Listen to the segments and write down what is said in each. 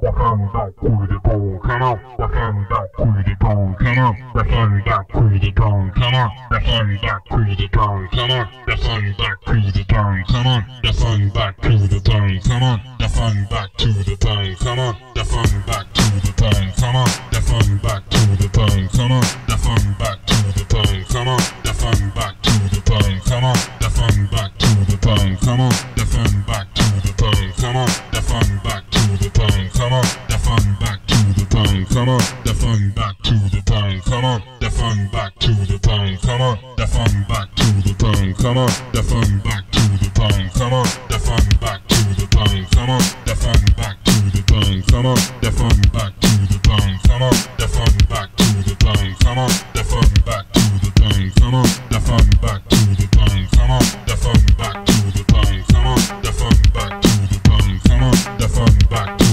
the hang back to the bone canal, the hang back to Come on, the fun got crazy gone. Come on, the fun got crazy gone. Come on, the fun got crazy gone. Come on, the on back to the town. Come on, the on back to the town. Come on, the on back to the town. Come on, the on back to the town. Come on, the fun back to the town. Come on, the fun back to the town. Come on, the fun back to the town. Come on, the fun back to the town. Come on, the fun back to the town. Come on, the fun back to the town. Come on, the fun back come on, the fun back to the pound, come on, the fun back to the pound, come on, the fun back to the pound, come on, the fun back to the pound, come on, the fun back to the pound, come on, the fun back to the pound, come on, the fun back to the pound, come on, the fun back to the pound, come on, the fun back to the pound, come on, the fun back to the pound, come on, the fun back to the pound, come on, the fun back to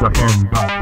the end.